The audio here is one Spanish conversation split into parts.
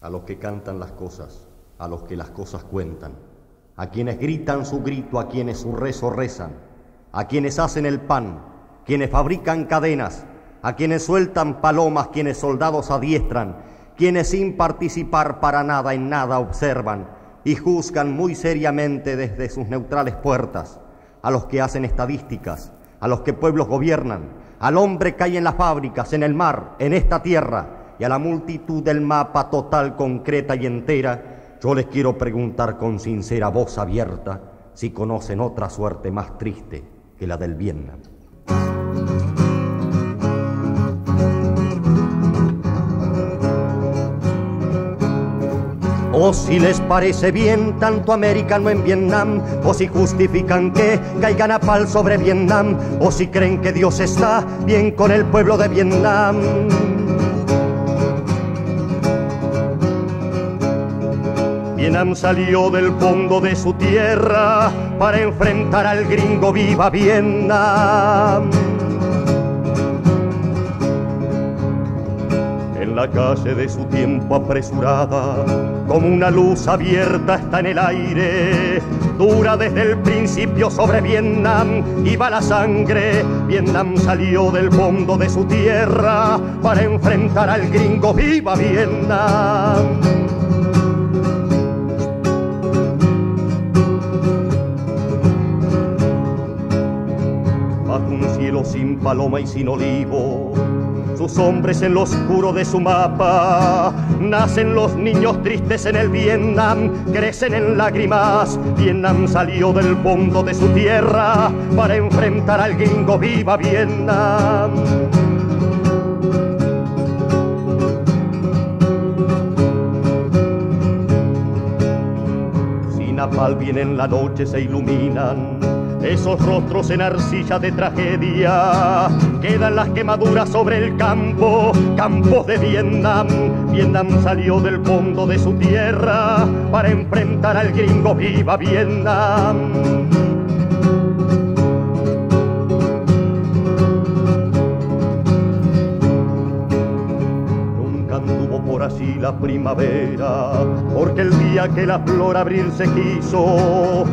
a los que cantan las cosas, a los que las cosas cuentan, a quienes gritan su grito, a quienes su rezo rezan, a quienes hacen el pan, quienes fabrican cadenas, a quienes sueltan palomas, quienes soldados adiestran, quienes sin participar para nada en nada observan y juzgan muy seriamente desde sus neutrales puertas, a los que hacen estadísticas, a los que pueblos gobiernan, al hombre que hay en las fábricas, en el mar, en esta tierra, y a la multitud del mapa total, concreta y entera, yo les quiero preguntar con sincera voz abierta si conocen otra suerte más triste que la del Vietnam. O si les parece bien tanto americano en Vietnam, o si justifican que caigan a pal sobre Vietnam, o si creen que Dios está bien con el pueblo de Vietnam. Vietnam salió del fondo de su tierra para enfrentar al gringo viva Vietnam. En la calle de su tiempo apresurada, como una luz abierta está en el aire, dura desde el principio sobre Vietnam, iba la sangre, Vietnam salió del fondo de su tierra para enfrentar al gringo viva Vietnam. Sin paloma y sin olivo. Sus hombres en lo oscuro de su mapa. Nacen los niños tristes en el Vietnam, crecen en lágrimas. Vietnam salió del fondo de su tierra para enfrentar al gringo viva Vietnam. Sin napal viene en la noche se iluminan esos rostros en arcilla de tragedia. Quedan las quemaduras sobre el campo, campos de Vietnam. Vietnam salió del fondo de su tierra para enfrentar al gringo viva Vietnam. por así la primavera, porque el día que la flor abrirse quiso,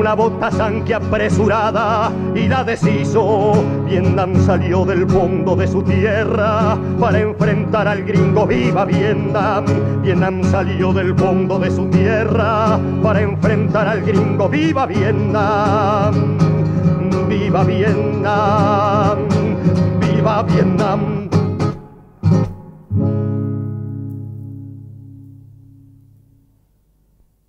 una bota que apresurada y la deshizo. Vietnam salió del fondo de su tierra para enfrentar al gringo viva Vietnam. Vietnam salió del fondo de su tierra para enfrentar al gringo viva Vietnam. Viva Vietnam, viva Vietnam.